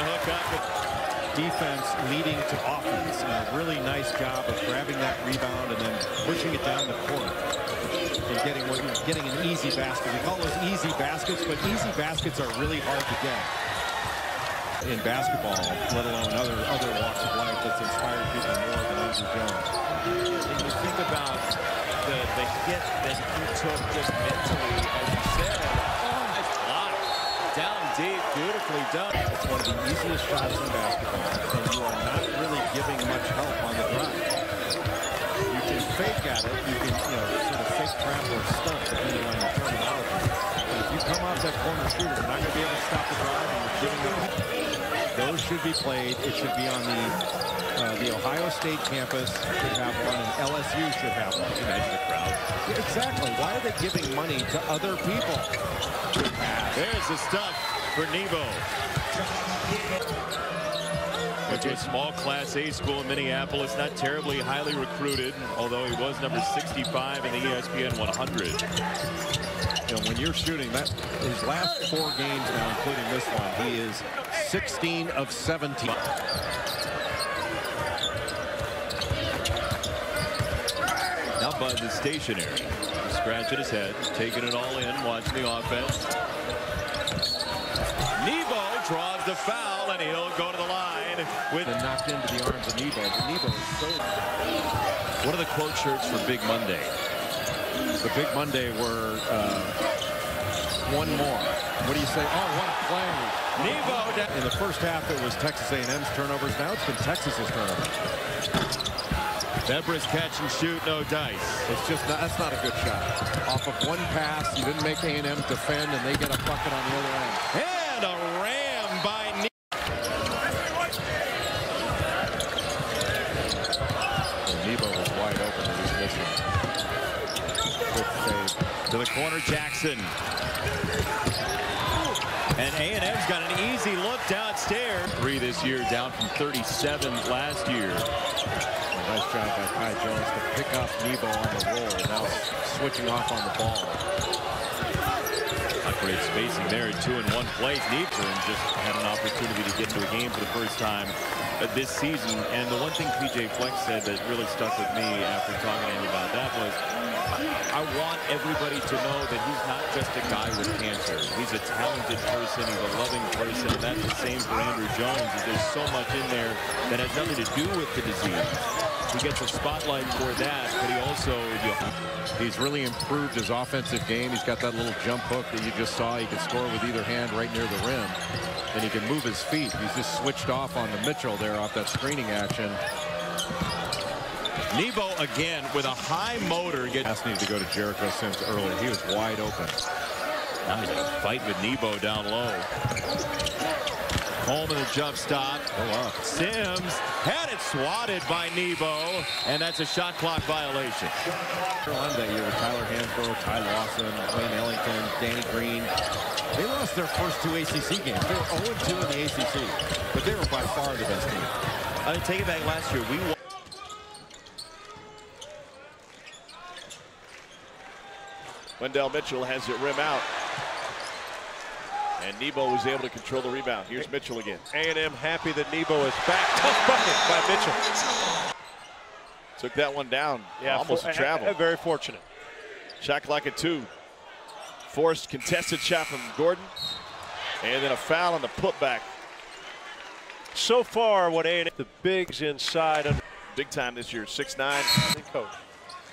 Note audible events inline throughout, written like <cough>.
to hook up with defense leading to offense. A really nice job of grabbing that rebound and then pushing it down the court and getting what you're getting an easy basket. We call those easy baskets, but easy baskets are really hard to get in basketball, let alone other other walks of life that's inspired people more than Andrew Jones. And you think about the, the hit that he took just mentally, as you said. Oh, nice block. Down deep, beautifully done. One of the easiest shots in basketball, and you are not really giving much help on the drive. You can fake at it, you can, you know, sort of fake trap or stunt, depending on your terminology. But if you come off that corner shooter, you're not going to be able to stop the drive, and you're giving up. Those should be played. It should be on the uh, the Ohio State campus should have one, and LSU should have one. Imagine the crowd. Exactly. Why are they giving money to other people? There's the stuff for Nebo. Went to a small Class A school in Minneapolis, not terribly highly recruited, although he was number 65 in the ESPN 100. You know, when you're shooting that, his last four games now, including this one, he is 16 of 17. Now Bud is stationary. Scratching his head, taking it all in, watching the offense. Nebo draws the foul, and he'll go to the line with. And knocked into the arms of Nebo. Nebo so. What are the quote shirts for Big Monday? The Big Monday were uh, one more. What do you say? Oh, what a play! Nebo. In the first half, it was Texas A&M's turnovers. Now it's been Texas's turnovers. Deborah's catch and shoot, no dice. It's just not, that's not a good shot. Off of one pass, you didn't make A&M defend, and they get a bucket on the other end. And a ram by Nebo. Nebo was wide open and he's missing. To the corner, Jackson. And A&M's got an easy look downstairs. Three this year, down from 37 last year. A nice job by Kai Jones to pick up Nebo on the roll. Now switching off on the ball. Great spacing there. Two in one place. Nebo just had an opportunity to get into a game for the first time uh, this season. And the one thing PJ Flex said that really stuck with me after talking to him about that was I want everybody to know that he's not just a guy with cancer. He's a talented person. He's a loving person. And that's the same for Andrew Jones. There's so much in there that has nothing to do with the disease. He gets a spotlight for that, but he also He's really improved his offensive game. He's got that little jump hook that you just saw. He can score with either hand right near the rim. And he can move his feet. He's just switched off on the Mitchell there off that screening action. Nebo again with a high motor. Get Pass to go to Jericho Sims earlier. He was wide open. now he's a fight with Nebo down low. Home in the jump stop. Oh, Go up. Sims had it swatted by Nebo, and that's a shot clock violation. Carolina that year with Tyler Hansbrough, Ty Lawson, Wayne Ellington, Danny Green. They lost their first two ACC games. They were 0-2 in the ACC, but they were by far the best team. I mean, take it back last year. We won. Wendell Mitchell has it rim out. And Nebo was able to control the rebound. Here's Mitchell again. A&M happy that Nebo is back. Tough bucket by Mitchell. Took that one down. Yeah, almost for- a travel. uh, very fortunate. Shot clock at two. Forced contested shot from Gordon. And then a foul on the putback. So far, what A&M, the bigs inside Under Big time this year, 6'9". the coach.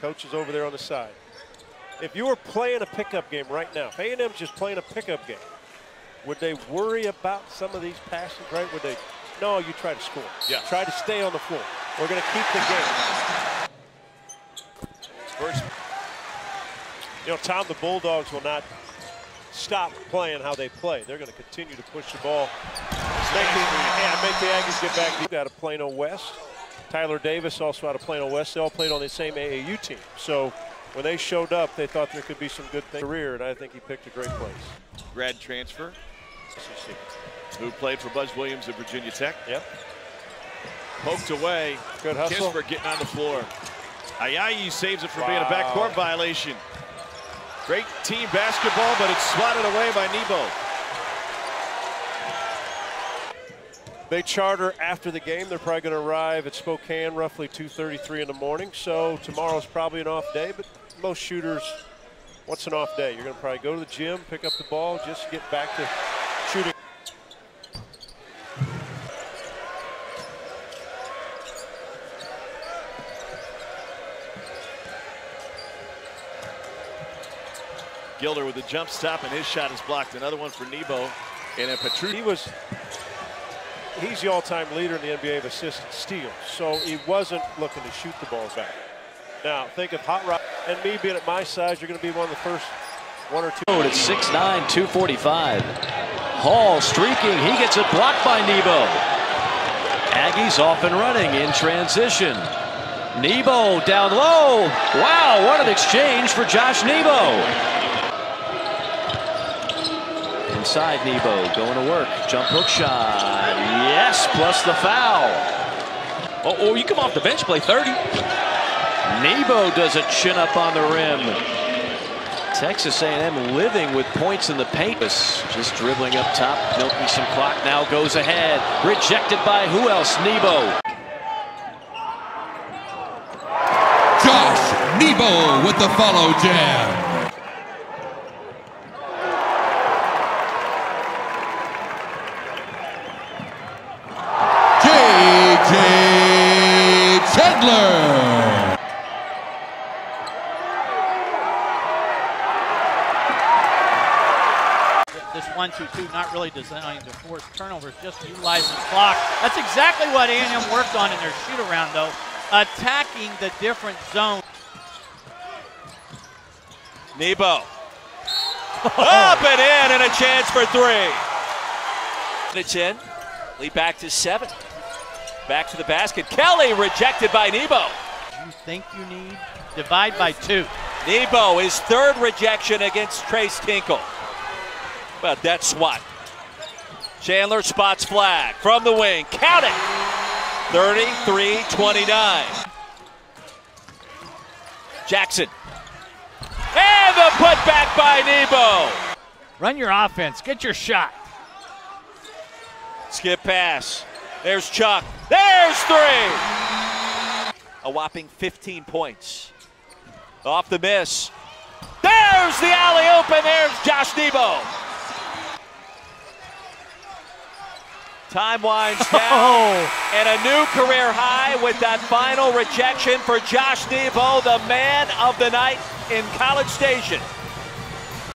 Coach is over there on the side. If you were playing a pickup game right now, if A&M's just playing a pickup game, would they worry about some of these passes, right? Would they? No, you try to score. Yeah. Try to stay on the floor. We're going to keep the game. First, You know, Tom, the Bulldogs will not stop playing how they play. They're going to continue to push the ball. Make the, yeah, make the Aggies get back. You got a Plano West. Tyler Davis also out of Plano West. They all played on the same AAU team. So when they showed up, they thought there could be some good things. Career, and I think he picked a great place. grad transfer, who played for Buzz Williams at Virginia Tech. Yep. Poked away. Good hustle. Kispert getting on the floor. Ayayi saves it for being a backcourt violation. Great team basketball, but it's swatted away by Nebo. They charter after the game. They're probably going to arrive at Spokane roughly 2:33 in the morning. So tomorrow's probably an off day, but most shooters, what's an off day? You're going to probably go to the gym, pick up the ball, just get back to shooting. Gilder with a jump stop, and his shot is blocked. Another one for Nebo. And then Petru. He was he's the all-time leader in the NBA of assist and steals, so he wasn't looking to shoot the ball back. Now, think of Hot Rod and me being at my size, you're going to be one of the first one or two. It's 6'9", 245. Hall streaking. He gets it blocked by Nebo. Aggies off and running in transition. Nebo down low. Wow, what an exchange for Josh Nebo. Inside Nebo, going to work. Jump hook shot. Yes, plus the foul. Oh, oh, you come off the bench, play 30. Nebo does a chin up on the rim. Texas A&M living with points in the paint. Just dribbling up top, milking some clock. Now goes ahead. Rejected by who else? Nebo. Josh Nebo with the follow jam. Chandler. This one-two-two not really designed to force turnovers, just utilizing the clock. That's exactly what A&M worked on in their shoot-around, though, attacking the different zones. Nebo. <laughs> Up and in, and a chance for three. It's in. Lead back to seven. Back to the basket. Kelley rejected by Nebo. You think you need? Divide by two. Nebo, his third rejection against Tres Tinkle. But that swat. Chandler spots Flagg from the wing. Count it. 33-29. Jackson. And the putback by Nebo. Run your offense. Get your shot. Skip pass. There's Chuck. There's three. A whopping 15 points. Off the miss. There's the alley oop, and there's Josh Nebo. Time winds <laughs> down, oh. and a new career high with that final rejection for Josh Nebo, the man of the night in College Station.